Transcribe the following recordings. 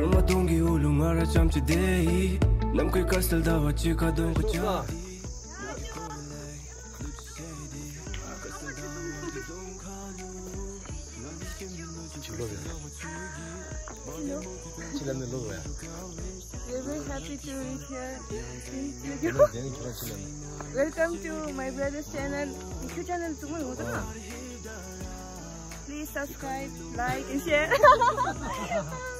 Kur më ullu nga raqam që deji Lëm kuj kastel dava që ka We're very happy to reach here. Welcome to my brother's channel. İki channel tumun oldu Please subscribe, like and share.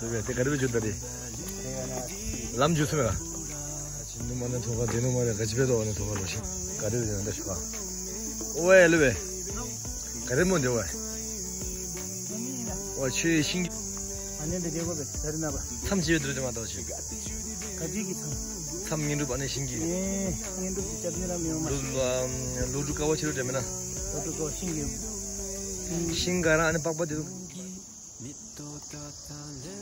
그러게 대가로 주다 돼. 람주스면아. 집는 만는 도가 내 말에 같이 해도 어느 도가 가려 먼저 와. 봐. 가지기 예. 잡느라 미오마. I